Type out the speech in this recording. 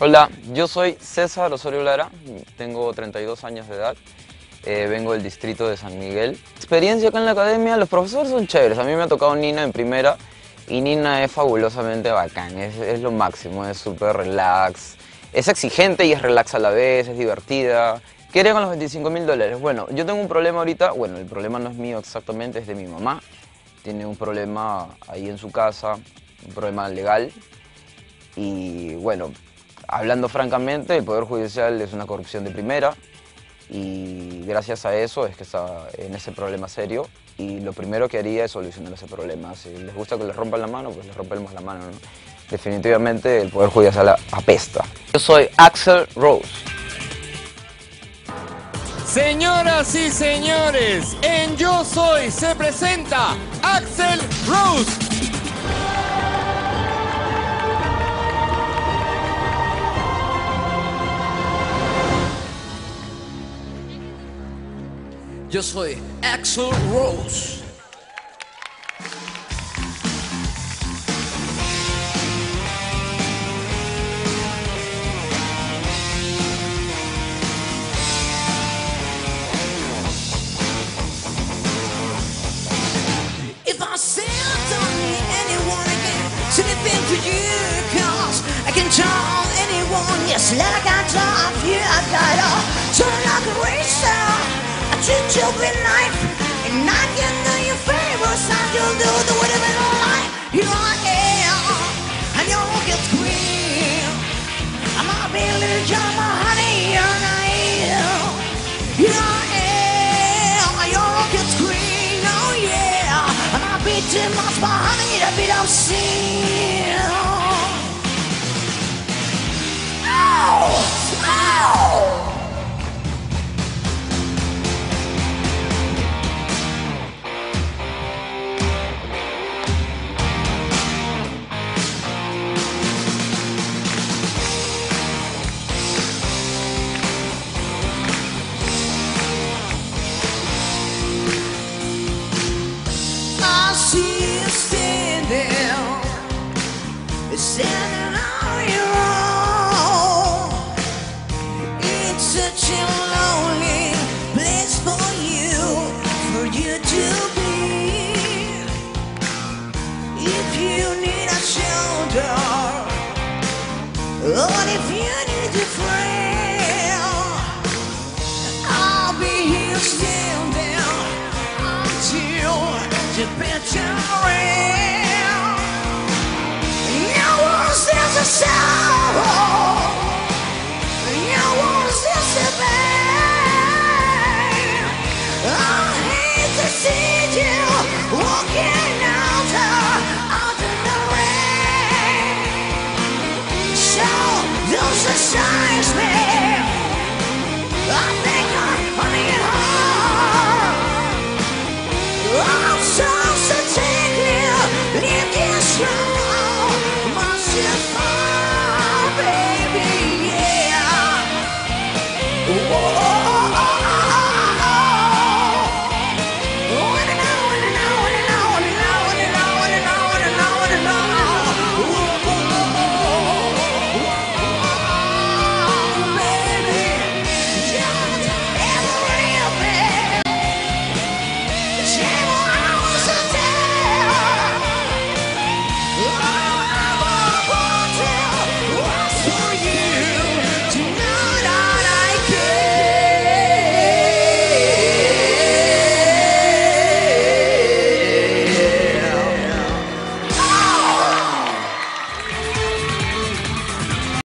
Hola, yo soy César Osorio Lara, tengo 32 años de edad, eh, vengo del distrito de San Miguel. Experiencia acá en la academia, los profesores son chéveres, a mí me ha tocado Nina en primera y Nina es fabulosamente bacán, es, lo máximo, es súper relax, es exigente y es relax a la vez, es divertida. ¿Qué haría con los 25 mil dólares? Bueno, yo tengo un problema ahorita, bueno, el problema no es mío exactamente, es de mi mamá. Tiene un problema ahí en su casa, un problema legal. Y bueno, hablando francamente, el Poder Judicial es una corrupción de primera y gracias a eso es que está en ese problema serio y lo primero que haría es solucionar ese problema. Si les gusta que les rompan la mano, pues les rompemos la mano. ¿no? Definitivamente el Poder Judicial apesta. Yo soy Axel Rose. Señoras y señores, en Yo Soy se presenta Axel Rose. Yo soy Axel Rose. If I said anyone again, for you, I can tell anyone, yes, like I love you, I got all turn like a you took the knife. And I can do you favors I can do the way of all life Here I am And you can scream I'm a Billy John, my honey Here I am. Here I am And you can scream, oh yeah. And I beat him up, my honey That beat I'm around. Now was says a same.